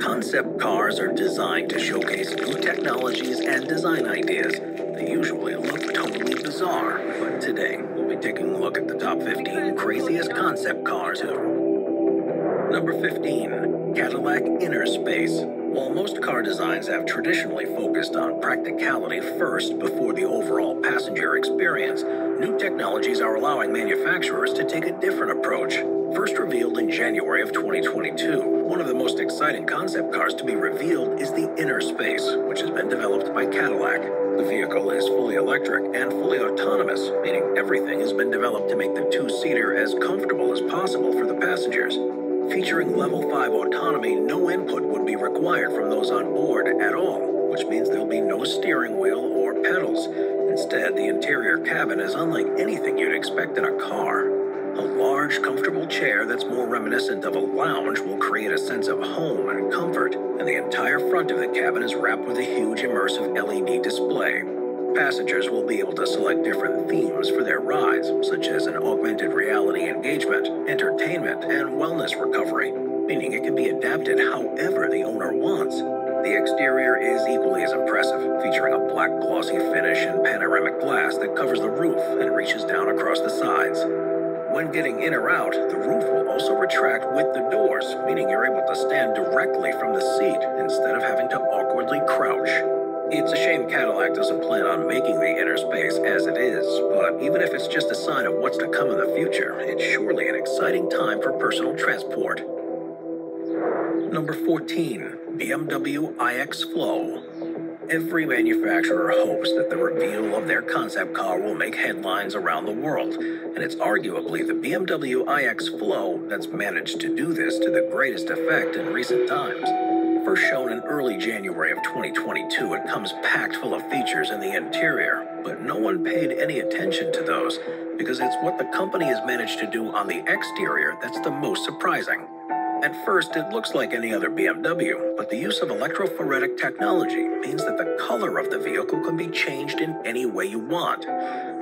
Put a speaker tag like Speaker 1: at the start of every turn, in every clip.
Speaker 1: Concept cars are designed to showcase new technologies and design ideas that usually look totally bizarre. But today, we'll be taking a look at the top 15 craziest concept cars ever. Number 15, Cadillac Innerspace. While most car designs have traditionally focused on practicality first before the overall passenger experience, new technologies are allowing manufacturers to take a different approach. First revealed in January of 2022, one of the most exciting concept cars to be revealed is the Inner Space, which has been developed by Cadillac. The vehicle is fully electric and fully autonomous, meaning everything has been developed to make the two seater as comfortable as possible for the passengers. Featuring level 5 autonomy, no input would be required from those on board at all, which means there'll be no steering wheel or pedals. Instead, the interior cabin is unlike anything you'd expect in a car. A large, comfortable chair that's more reminiscent of a lounge will create a sense of home and comfort, and the entire front of the cabin is wrapped with a huge immersive LED display. Passengers will be able to select different themes for their rides, such as an augmented reality engagement, entertainment, and wellness recovery, meaning it can be adapted however the owner wants. The exterior is equally as impressive, featuring a black glossy finish and panoramic glass that covers the roof and reaches down across the sides. When getting in or out, the roof will also retract with the doors, meaning you're able to stand directly from the seat instead of having to awkwardly crouch. It's a shame Cadillac doesn't plan on making the inner space as it is, but even if it's just a sign of what's to come in the future, it's surely an exciting time for personal transport. Number 14, BMW iX Flow. Every manufacturer hopes that the reveal of their concept car will make headlines around the world, and it's arguably the BMW iX Flow that's managed to do this to the greatest effect in recent times. First shown in early January of 2022, it comes packed full of features in the interior, but no one paid any attention to those because it's what the company has managed to do on the exterior that's the most surprising. At first, it looks like any other BMW, but the use of electrophoretic technology means that the color of the vehicle can be changed in any way you want.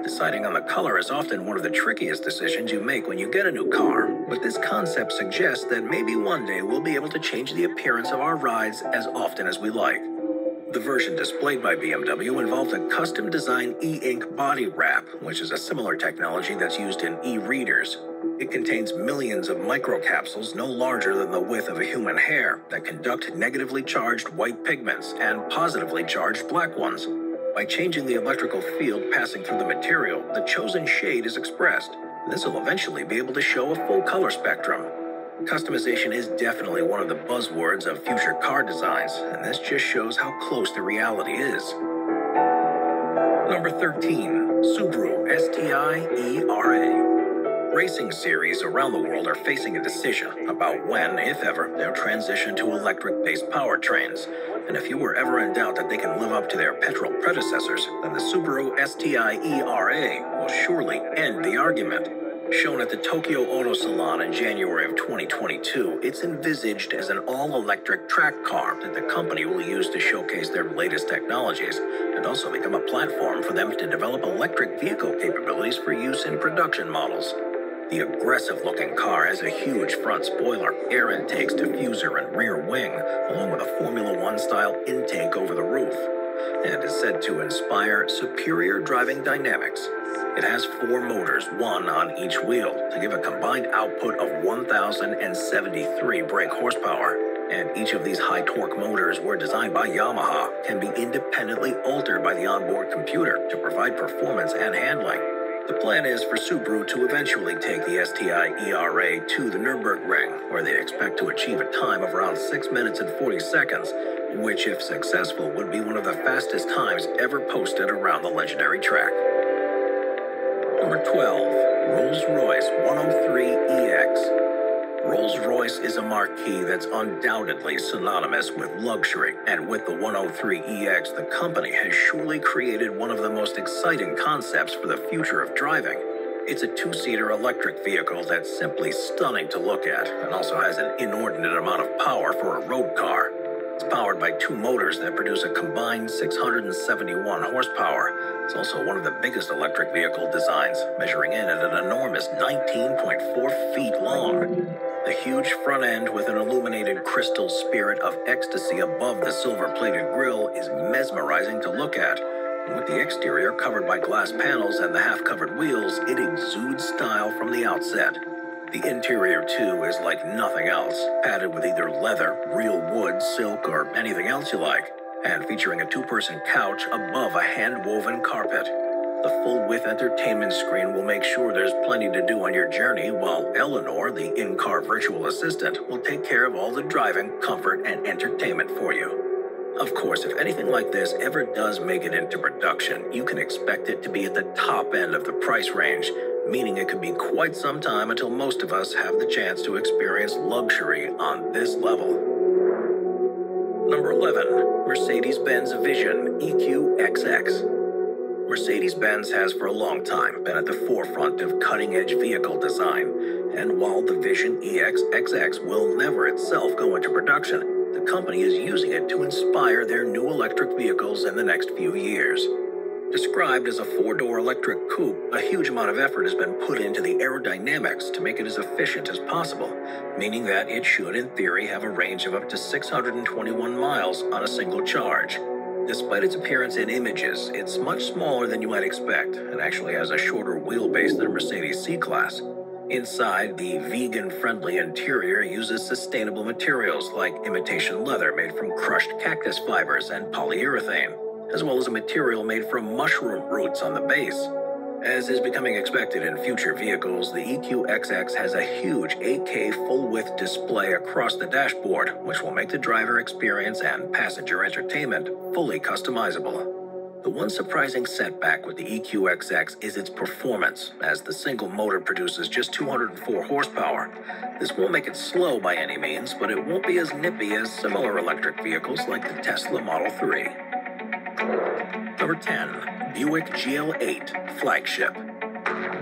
Speaker 1: Deciding on the color is often one of the trickiest decisions you make when you get a new car, but this concept suggests that maybe one day we'll be able to change the appearance of our rides as often as we like. The version displayed by BMW involved a custom designed e ink body wrap, which is a similar technology that's used in e readers. It contains millions of microcapsules no larger than the width of a human hair that conduct negatively charged white pigments and positively charged black ones. By changing the electrical field passing through the material, the chosen shade is expressed. This will eventually be able to show a full color spectrum. Customization is definitely one of the buzzwords of future car designs, and this just shows how close the reality is. Number 13, Subaru STI ERA. Racing series around the world are facing a decision about when, if ever, they'll transition to electric based powertrains. And if you were ever in doubt that they can live up to their petrol predecessors, then the Subaru STI ERA will surely end the argument. Shown at the Tokyo Auto Salon in January of 2022, it's envisaged as an all electric track car that the company will use to showcase their latest technologies and also become a platform for them to develop electric vehicle capabilities for use in production models. The aggressive looking car has a huge front spoiler, air intakes, diffuser, and rear wing, along with a Formula One style intake over the roof, and is said to inspire superior driving dynamics. It has four motors, one on each wheel, to give a combined output of 1,073 brake horsepower. And each of these high torque motors were designed by Yamaha, can be independently altered by the onboard computer to provide performance and handling. The plan is for Subaru to eventually take the STI ERA to the Nürburgring, where they expect to achieve a time of around 6 minutes and 40 seconds, which, if successful, would be one of the fastest times ever posted around the legendary track. Number 12, Rolls Royce 103EX. Rolls Royce is a marquee that's undoubtedly synonymous with luxury, and with the 103EX, the company has surely created one of the most exciting concepts for the future of driving. It's a two seater electric vehicle that's simply stunning to look at, and also has an inordinate amount of power for a road car. It's powered by two motors that produce a combined 671 horsepower. It's also one of the biggest electric vehicle designs, measuring in at an enormous 19.4 feet long. The huge front end with an illuminated crystal spirit of ecstasy above the silver plated grille is mesmerizing to look at. With the exterior covered by glass panels and the half covered wheels, it exudes style from the outset. The interior, too, is like nothing else, padded with either leather, real wood, silk, or anything else you like, and featuring a two person couch above a hand woven carpet. The full width entertainment screen will make sure there's plenty to do on your journey, while Eleanor, the in car virtual assistant, will take care of all the driving, comfort, and entertainment for you. Of course, if anything like this ever does make it into production, you can expect it to be at the top end of the price range, meaning it could be quite some time until most of us have the chance to experience luxury on this level. Number 11, Mercedes Benz Vision EQXX. Mercedes Benz has for a long time been at the forefront of cutting edge vehicle design, and while the Vision EQXX will never itself go into production, the company is using it to inspire their new electric vehicles in the next few years. Described as a four door electric coupe, a huge amount of effort has been put into the aerodynamics to make it as efficient as possible, meaning that it should, in theory, have a range of up to 621 miles on a single charge. Despite its appearance in images, it's much smaller than you might expect and actually has a shorter wheelbase than a Mercedes C Class. Inside, the vegan friendly interior uses sustainable materials like imitation leather made from crushed cactus fibers and polyurethane as well as a material made from mushroom roots on the base. As is becoming expected in future vehicles, the EQXX has a huge 8K full width display across the dashboard, which will make the driver experience and passenger entertainment fully customizable. The one surprising setback with the EQXX is its performance, as the single motor produces just 204 horsepower. This won't make it slow by any means, but it won't be as nippy as similar electric vehicles like the Tesla Model 3. Number 10. Buick GL8 Flagship.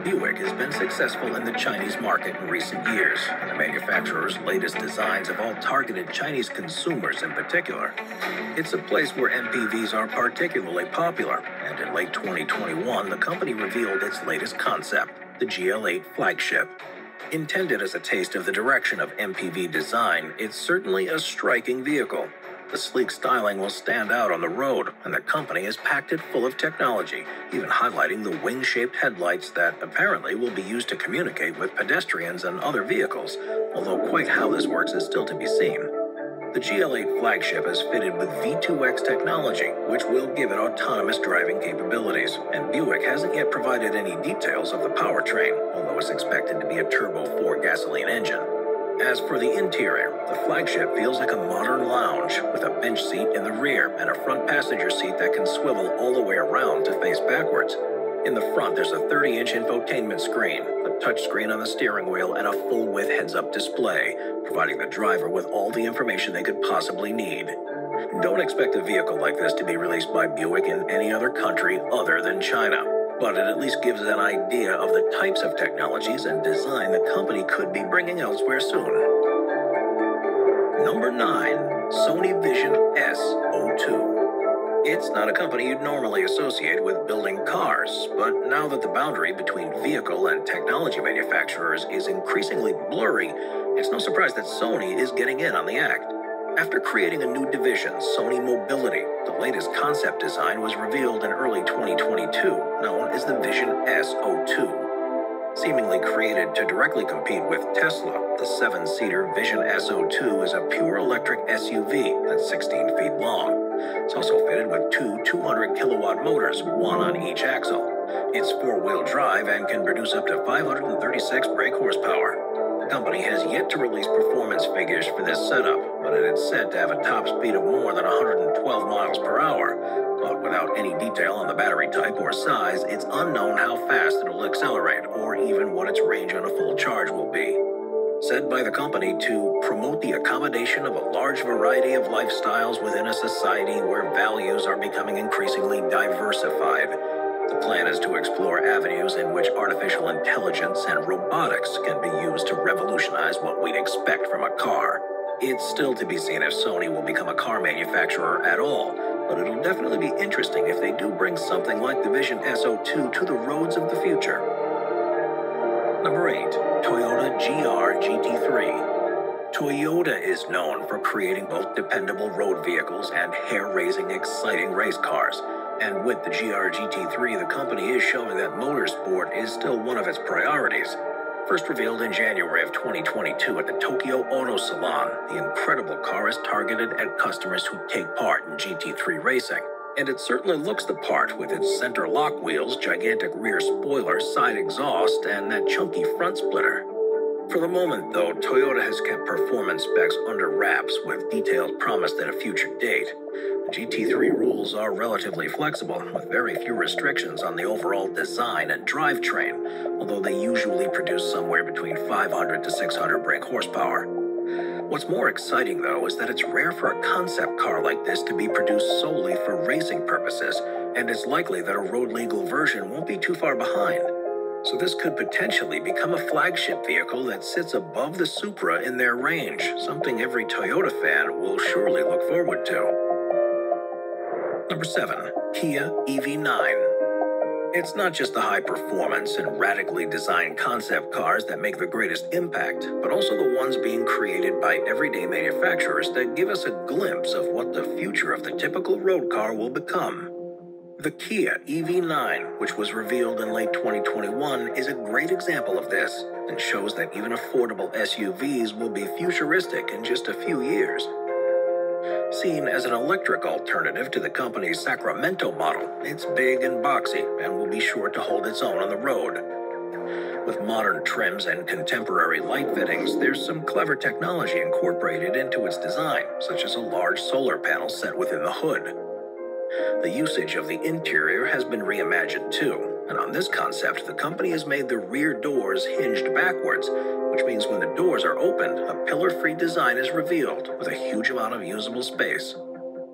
Speaker 1: Buick has been successful in the Chinese market in recent years, and the manufacturer's latest designs have all targeted Chinese consumers in particular. It's a place where MPVs are particularly popular, and in late 2021, the company revealed its latest concept, the GL8 Flagship. Intended as a taste of the direction of MPV design, it's certainly a striking vehicle the sleek styling will stand out on the road, and the company has packed it full of technology, even highlighting the wing shaped headlights that apparently will be used to communicate with pedestrians and other vehicles, although quite how this works is still to be seen. The GL8 flagship is fitted with V2X technology, which will give it autonomous driving capabilities, and Buick hasn't yet provided any details of the powertrain, although it's expected to be a turbo 4 gasoline engine. As for the interior, the flagship feels like a modern lounge with a bench seat in the rear and a front passenger seat that can swivel all the way around to face backwards. In the front, there's a 30 inch infotainment screen, a touchscreen on the steering wheel, and a full width heads up display, providing the driver with all the information they could possibly need. Don't expect a vehicle like this to be released by Buick in any other country other than China but it at least gives an idea of the types of technologies and design the company could be bringing elsewhere soon. Number 9. Sony Vision S02. It's not a company you'd normally associate with building cars, but now that the boundary between vehicle and technology manufacturers is increasingly blurry, it's no surprise that Sony is getting in on the act. After creating a new division, Sony Mobility, the latest concept design was revealed in early 2022, known as the Vision S02. Seemingly created to directly compete with Tesla, the seven seater Vision S02 is a pure electric SUV that's 16 feet long. It's also fitted with two 200 kilowatt motors, one on each axle. It's four wheel drive and can produce up to 536 brake horsepower company has yet to release performance figures for this setup, but it is said to have a top speed of more than 112 miles per hour. But without any detail on the battery type or size, it's unknown how fast it'll accelerate or even what its range on a full charge will be. Said by the company to promote the accommodation of a large variety of lifestyles within a society where values are becoming increasingly diversified. The plan is to explore avenues in which artificial intelligence and robotics can be used to revolutionize what we'd expect from a car. It's still to be seen if Sony will become a car manufacturer at all, but it'll definitely be interesting if they do bring something like the Vision S02 to the roads of the future. Number 8. Toyota GR GT3. Toyota is known for creating both dependable road vehicles and hair-raising exciting race cars. And with the GR GT3, the company is showing that motorsport is still one of its priorities. First revealed in January of 2022 at the Tokyo Auto Salon, the incredible car is targeted at customers who take part in GT3 racing. And it certainly looks the part with its center lock wheels, gigantic rear spoiler, side exhaust, and that chunky front splitter. For the moment, though, Toyota has kept performance specs under wraps with details promised at a future date. The GT3 rules are relatively flexible, with very few restrictions on the overall design and drivetrain, although they usually produce somewhere between 500 to 600 brake horsepower. What's more exciting, though, is that it's rare for a concept car like this to be produced solely for racing purposes, and it's likely that a road legal version won't be too far behind. So this could potentially become a flagship vehicle that sits above the Supra in their range, something every Toyota fan will surely look forward to. Number 7. Kia EV9 it's not just the high performance and radically designed concept cars that make the greatest impact, but also the ones being created by everyday manufacturers that give us a glimpse of what the future of the typical road car will become. The Kia EV9, which was revealed in late 2021, is a great example of this and shows that even affordable SUVs will be futuristic in just a few years. Seen as an electric alternative to the company's Sorento model, it's big and boxy and will be sure to hold its own on the road. With modern trims and contemporary light fittings, there's some clever technology incorporated into its design, such as a large solar panel set within the hood. The usage of the interior has been reimagined too, and on this concept, the company has made the rear doors hinged backwards, which means when the doors are opened, a pillar-free design is revealed with a huge amount of usable space.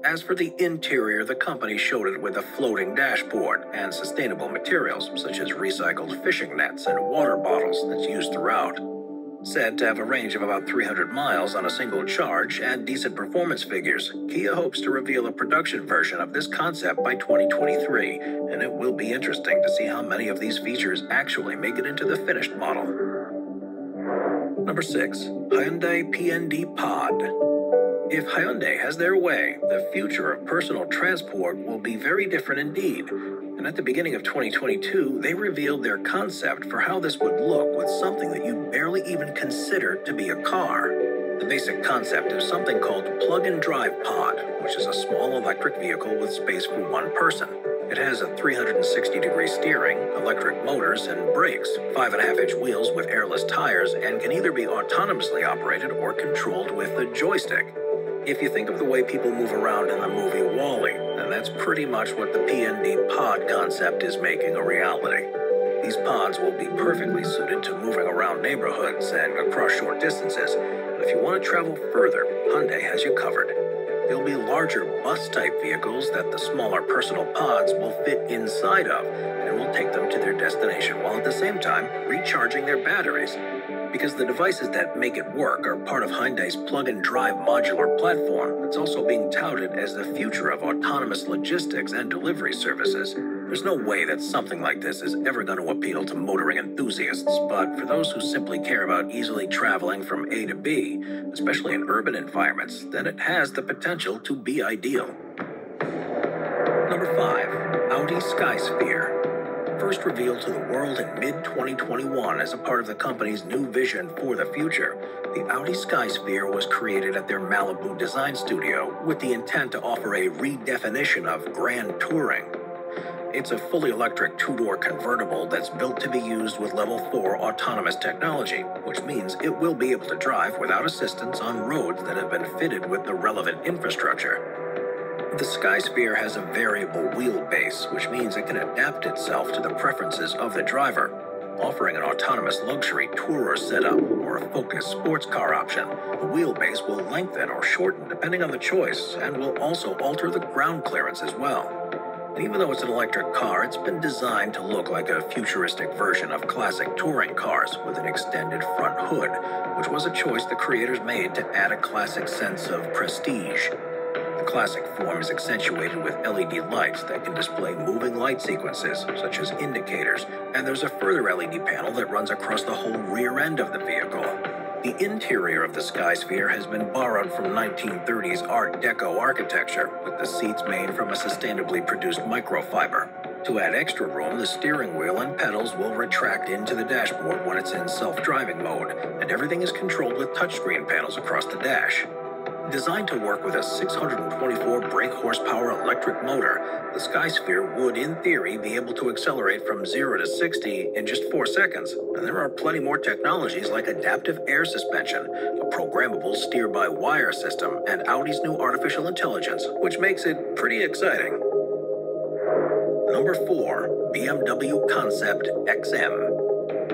Speaker 1: As for the interior, the company showed it with a floating dashboard and sustainable materials such as recycled fishing nets and water bottles that's used throughout. Said to have a range of about 300 miles on a single charge and decent performance figures, Kia hopes to reveal a production version of this concept by 2023, and it will be interesting to see how many of these features actually make it into the finished model. Number 6. Hyundai PND Pod. If Hyundai has their way, the future of personal transport will be very different indeed and at the beginning of 2022, they revealed their concept for how this would look with something that you barely even consider to be a car. The basic concept is something called Plug and Drive Pod, which is a small electric vehicle with space for one person. It has a 360 degree steering, electric motors, and brakes, 5.5 inch wheels with airless tires, and can either be autonomously operated or controlled with a joystick. If you think of the way people move around in the movie WALL-E, then that's pretty much what the PND pod concept is making a reality. These pods will be perfectly suited to moving around neighborhoods and across short distances. But if you want to travel further, Hyundai has you covered. They'll be larger bus-type vehicles that the smaller personal pods will fit inside of and will take them to their destination while at the same time recharging their batteries because the devices that make it work are part of Hyundai's plug and drive modular platform that's also being touted as the future of autonomous logistics and delivery services. There's no way that something like this is ever going to appeal to motoring enthusiasts, but for those who simply care about easily traveling from A to B, especially in urban environments, then it has the potential to be ideal. Number 5. Audi Skysphere first revealed to the world in mid 2021 as a part of the company's new vision for the future, the Audi Skysphere was created at their Malibu design studio with the intent to offer a redefinition of grand touring. It's a fully electric two door convertible that's built to be used with level 4 autonomous technology, which means it will be able to drive without assistance on roads that have been fitted with the relevant infrastructure. The Skysphere has a variable wheelbase, which means it can adapt itself to the preferences of the driver, offering an autonomous luxury tourer setup or a focused sports car option. The wheelbase will lengthen or shorten depending on the choice and will also alter the ground clearance as well. And even though it's an electric car, it's been designed to look like a futuristic version of classic touring cars with an extended front hood, which was a choice the creators made to add a classic sense of prestige classic form is accentuated with LED lights that can display moving light sequences, such as indicators, and there's a further LED panel that runs across the whole rear end of the vehicle. The interior of the Skysphere has been borrowed from 1930s Art Deco architecture, with the seats made from a sustainably produced microfiber. To add extra room, the steering wheel and pedals will retract into the dashboard when it's in self-driving mode, and everything is controlled with touchscreen panels across the dash. Designed to work with a 624 brake horsepower electric motor, the Skysphere would, in theory, be able to accelerate from 0 to 60 in just 4 seconds. And there are plenty more technologies like adaptive air suspension, a programmable steer by wire system, and Audi's new artificial intelligence, which makes it pretty exciting. Number 4 BMW Concept XM.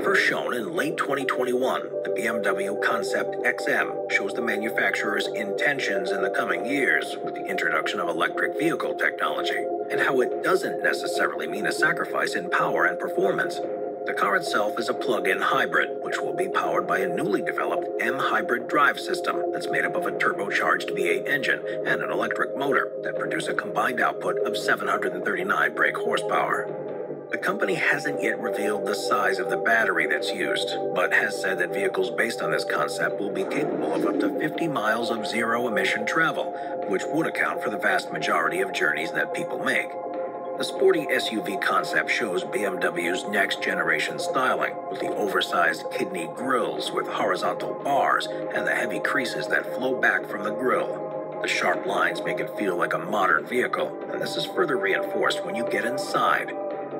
Speaker 1: First shown in late 2021, the BMW Concept XM shows the manufacturer's intentions in the coming years with the introduction of electric vehicle technology, and how it doesn't necessarily mean a sacrifice in power and performance. The car itself is a plug-in hybrid, which will be powered by a newly developed M-hybrid drive system that's made up of a turbocharged V8 engine and an electric motor that produce a combined output of 739 brake horsepower. The company hasn't yet revealed the size of the battery that's used, but has said that vehicles based on this concept will be capable of up to 50 miles of zero emission travel, which would account for the vast majority of journeys that people make. The sporty SUV concept shows BMW's next generation styling, with the oversized kidney grilles with horizontal bars and the heavy creases that flow back from the grille. The sharp lines make it feel like a modern vehicle, and this is further reinforced when you get inside.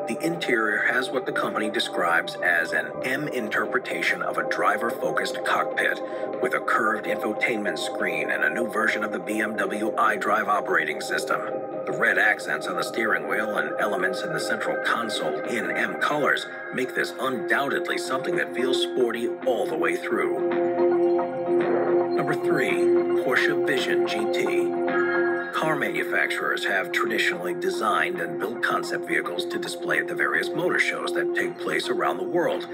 Speaker 1: The interior has what the company describes as an M interpretation of a driver focused cockpit, with a curved infotainment screen and a new version of the BMW iDrive operating system. The red accents on the steering wheel and elements in the central console in M colors make this undoubtedly something that feels sporty all the way through. Number 3 Porsche Vision GT. Car manufacturers have traditionally designed and built concept vehicles to display at the various motor shows that take place around the world.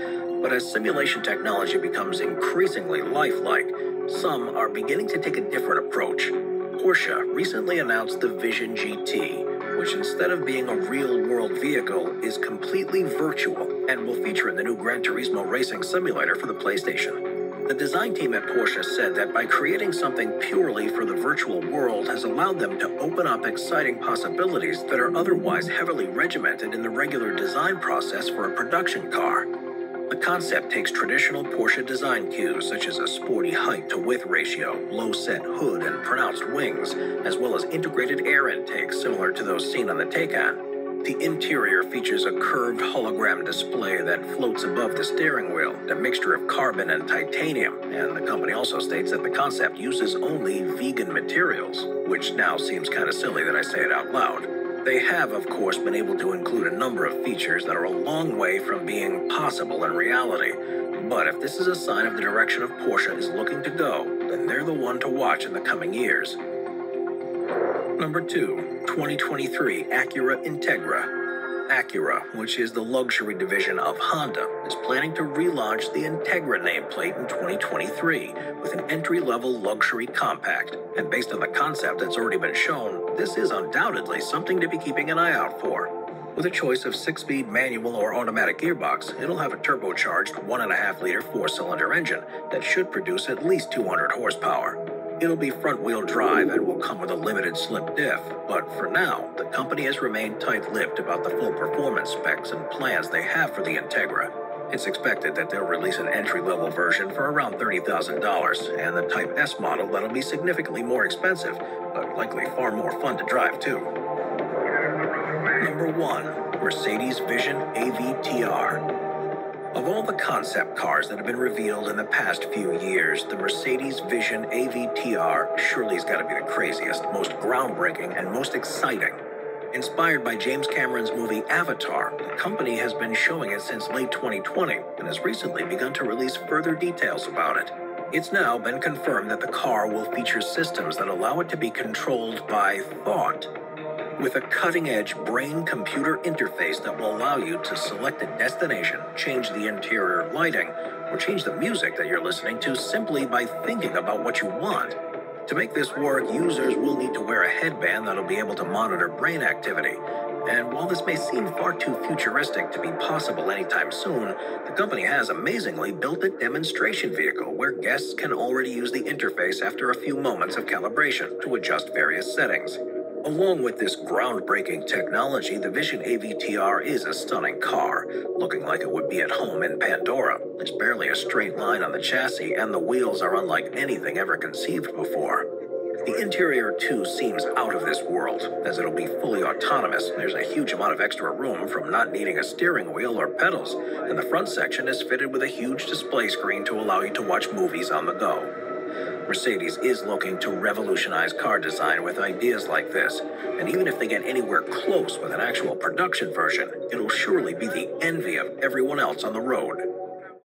Speaker 1: But as simulation technology becomes increasingly lifelike, some are beginning to take a different approach. Porsche recently announced the Vision GT, which instead of being a real world vehicle, is completely virtual and will feature in the new Gran Turismo racing simulator for the PlayStation. The design team at Porsche said that by creating something purely for the virtual world has allowed them to open up exciting possibilities that are otherwise heavily regimented in the regular design process for a production car. The concept takes traditional Porsche design cues such as a sporty height to width ratio, low set hood, and pronounced wings, as well as integrated air intakes similar to those seen on the Taycan. The interior features a curved hologram display that floats above the steering wheel, a mixture of carbon and titanium, and the company also states that the concept uses only vegan materials, which now seems kind of silly that I say it out loud. They have, of course, been able to include a number of features that are a long way from being possible in reality. But if this is a sign of the direction of Porsche is looking to go, then they're the one to watch in the coming years. Number 2, 2023 Acura Integra. Acura, which is the luxury division of Honda, is planning to relaunch the Integra nameplate in 2023 with an entry level luxury compact. And based on the concept that's already been shown, this is undoubtedly something to be keeping an eye out for. With a choice of 6 speed manual or automatic gearbox, it'll have a turbocharged 1.5 liter 4 cylinder engine that should produce at least 200 horsepower. It'll be front wheel drive and will come with a limited slip diff, but for now, the company has remained tight lipped about the full performance specs and plans they have for the Integra. It's expected that they'll release an entry level version for around $30,000, and the Type S model that'll be significantly more expensive, but likely far more fun to drive too. Number 1 Mercedes Vision AVTR. Of all the concept cars that have been revealed in the past few years, the Mercedes Vision AVTR surely's got to be the craziest, most groundbreaking, and most exciting. Inspired by James Cameron's movie Avatar, the company has been showing it since late 2020 and has recently begun to release further details about it. It's now been confirmed that the car will feature systems that allow it to be controlled by thought with a cutting edge brain computer interface that will allow you to select a destination, change the interior lighting, or change the music that you're listening to simply by thinking about what you want. To make this work, users will need to wear a headband that'll be able to monitor brain activity. And while this may seem far too futuristic to be possible anytime soon, the company has amazingly built a demonstration vehicle where guests can already use the interface after a few moments of calibration to adjust various settings. Along with this groundbreaking technology, the Vision AVTR is a stunning car, looking like it would be at home in Pandora. There's barely a straight line on the chassis, and the wheels are unlike anything ever conceived before. The interior, too, seems out of this world, as it'll be fully autonomous. There's a huge amount of extra room from not needing a steering wheel or pedals, and the front section is fitted with a huge display screen to allow you to watch movies on the go. Mercedes is looking to revolutionize car design with ideas like this, and even if they get anywhere close with an actual production version, it'll surely be the envy of everyone else on the road.